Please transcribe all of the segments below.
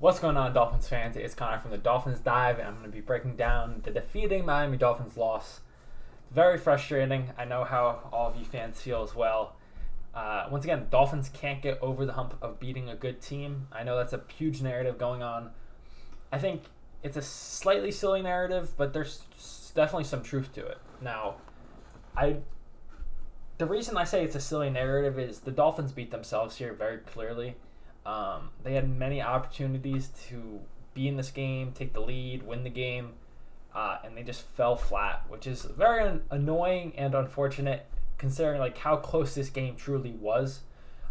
What's going on, Dolphins fans? It's Connor from the Dolphins Dive, and I'm going to be breaking down the defeating Miami Dolphins loss. Very frustrating. I know how all of you fans feel as well. Uh, once again, Dolphins can't get over the hump of beating a good team. I know that's a huge narrative going on. I think it's a slightly silly narrative, but there's definitely some truth to it. Now, I the reason I say it's a silly narrative is the Dolphins beat themselves here very clearly. Um, they had many opportunities to be in this game, take the lead, win the game, uh, and they just fell flat, which is very un- annoying and unfortunate considering like how close this game truly was.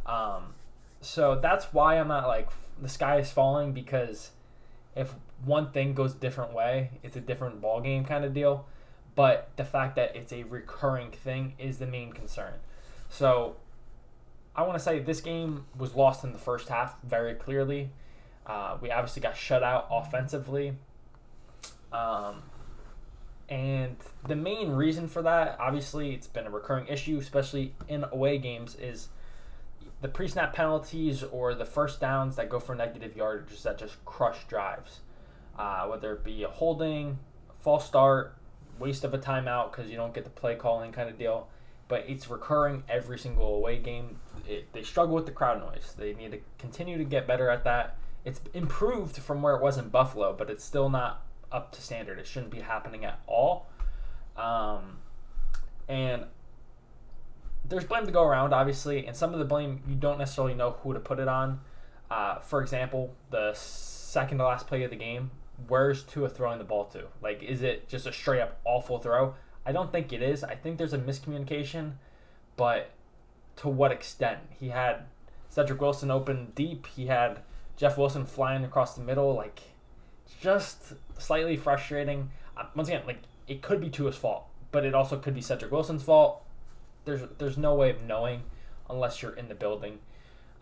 Um, so that's why I'm not like the sky is falling because if one thing goes a different way, it's a different ball game kind of deal. But the fact that it's a recurring thing is the main concern. So I want to say this game was lost in the first half very clearly. Uh, we obviously got shut out offensively. Um, and the main reason for that, obviously, it's been a recurring issue, especially in away games, is the pre snap penalties or the first downs that go for negative yardage that just crush drives. Uh, whether it be a holding, false start, waste of a timeout because you don't get the play calling kind of deal but it's recurring every single away game. It, they struggle with the crowd noise. They need to continue to get better at that. It's improved from where it was in Buffalo, but it's still not up to standard. It shouldn't be happening at all. Um, and there's blame to go around, obviously, and some of the blame you don't necessarily know who to put it on. Uh, for example, the second to last play of the game, where's Tua throwing the ball to? Like, is it just a straight up awful throw? I don't think it is. I think there's a miscommunication, but to what extent? He had Cedrick Wilson open deep. He had Jeff Wilson flying across the middle. Like, just slightly frustrating. Uh, once again, like it could be Tua's fault, but it also could be Cedrick Wilson's fault. There's there's no way of knowing unless you're in the building.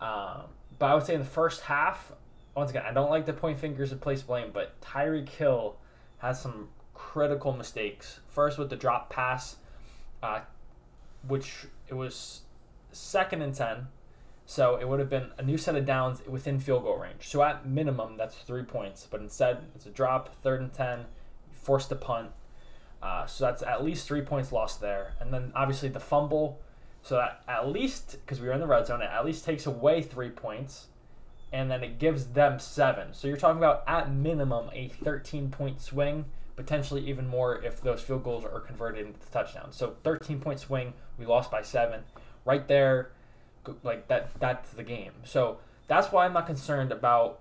Um, but I would say in the first half, once again, I don't like to point fingers and place blame, but Tyreek Hill has some critical mistakes. First with the drop pass, uh, which it was second and 10. So it would have been a new set of downs within field goal range. So at minimum, that's three points. But instead, it's a drop, third and 10, forced a punt. Uh, so that's at least three points lost there. And then obviously the fumble. So that at least, because we were in the red zone, it at least takes away three points. And then it gives them seven. So you're talking about at minimum a 13 point swing potentially even more if those field goals are converted into touchdowns. So 13 point swing, we lost by seven. Right there, like that that's the game. So that's why I'm not concerned about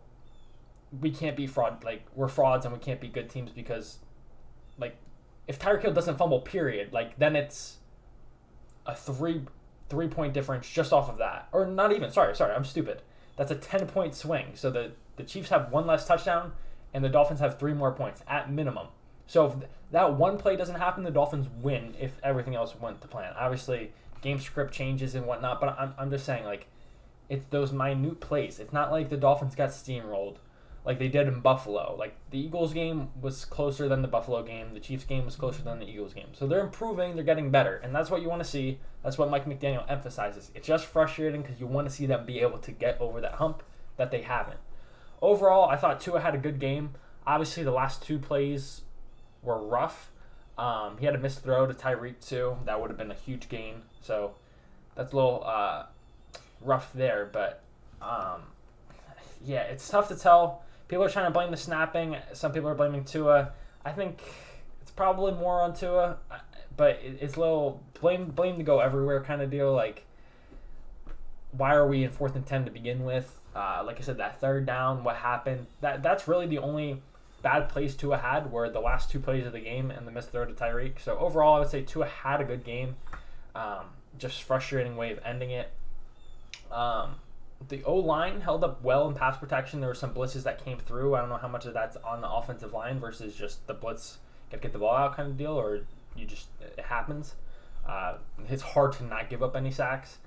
we can't be fraud like we're frauds and we can't be good teams because like if Tyreek Hill doesn't fumble, period, like then it's a three three point difference just off of that. Or not even, sorry, sorry, I'm stupid. That's a ten point swing. So the, the Chiefs have one less touchdown and the Dolphins have three more points at minimum. So if that one play doesn't happen, the Dolphins win if everything else went to plan. Obviously, game script changes and whatnot, but I'm, I'm just saying, like, it's those minute plays. It's not like the Dolphins got steamrolled like they did in Buffalo. Like, the Eagles game was closer than the Buffalo game, the Chiefs game was closer than the Eagles game. So they're improving, they're getting better, and that's what you want to see. That's what Mike McDaniel emphasizes. It's just frustrating because you want to see them be able to get over that hump that they haven't. Overall, I thought Tua had a good game. Obviously, the last two plays were rough. Um, he had a missed throw to Tyreek too. That would have been a huge gain. So that's a little uh, rough there. But um, yeah, it's tough to tell. People are trying to blame the snapping. Some people are blaming Tua. I think it's probably more on Tua, but it's a little blame blame to go everywhere kind of deal. Like, why are we in fourth and ten to begin with? Uh, like I said, that third down, what happened? That that's really the only bad plays Tua had were the last two plays of the game and the missed throw to Tyreek. So overall, I would say Tua had a good game. Um, just frustrating way of ending it. Um, the O line held up well in pass protection. There were some blitzes that came through. I don't know how much of that's on the offensive line versus just the blitz get get the ball out kind of deal, or you just it happens. Uh, it's hard to not give up any sacks.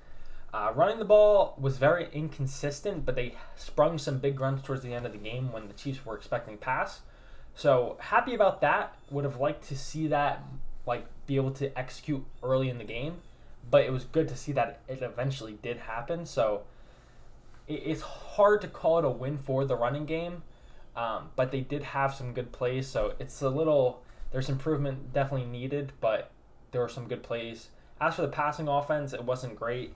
Uh, running the ball was very inconsistent, but they sprung some big runs towards the end of the game when the Chiefs were expecting pass. So happy about that. Would have liked to see that like be able to execute early in the game, but it was good to see that it eventually did happen. So it's hard to call it a win for the running game, um, but they did have some good plays. So it's a little there's improvement definitely needed, but there were some good plays. As for the passing offense, it wasn't great.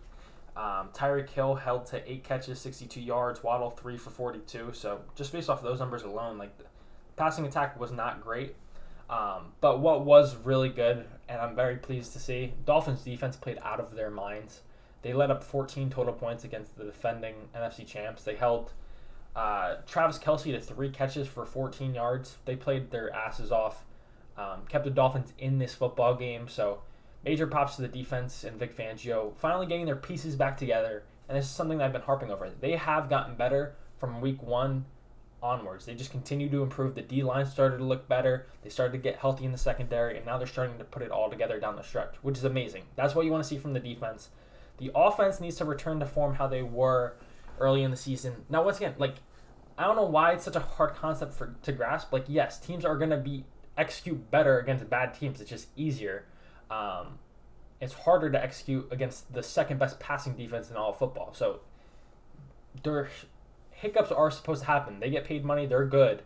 Um, Tyreek Hill held to eight catches, 62 yards. Waddle three for 42. So just based off of those numbers alone, like the passing attack was not great. Um, but what was really good, and I'm very pleased to see, Dolphins defense played out of their minds. They led up 14 total points against the defending NFC champs. They held uh, Travis Kelce to three catches for 14 yards. They played their asses off, um, kept the Dolphins in this football game. So major props to the defense and Vic Fangio finally getting their pieces back together. And this is something that I've been harping over. They have gotten better from week one onwards. They just continue to improve. The D line started to look better. They started to get healthy in the secondary, and now they're starting to put it all together down the stretch, which is amazing. That's what you want to see from the defense. The offense needs to return to form how they were early in the season. Now, once again, like I don't know why it's such a hard concept for to grasp. Like, yes, teams are gonna be execute better against bad teams. It's just easier. Um, it's harder to execute against the second best passing defense in all of football. So their hiccups are supposed to happen. They get paid money. They're good.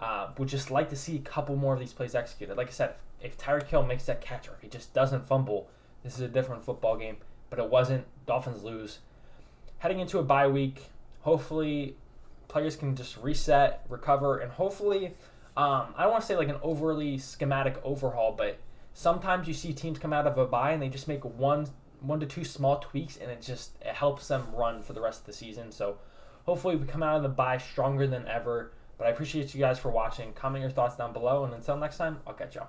Uh, would just like to see a couple more of these plays executed. Like I said, if, if Tyreek Hill makes that catch or if he just doesn't fumble, this is a different football game but it wasn't. Dolphins lose. Heading into a bye week, hopefully players can just reset, recover, and hopefully, um, I don't want to say like an overly schematic overhaul, but sometimes you see teams come out of a bye and they just make one one to two small tweaks and it just it helps them run for the rest of the season. So hopefully we come out of the bye stronger than ever. But I appreciate you guys for watching. Comment your thoughts down below, and until next time, I'll catch y'all.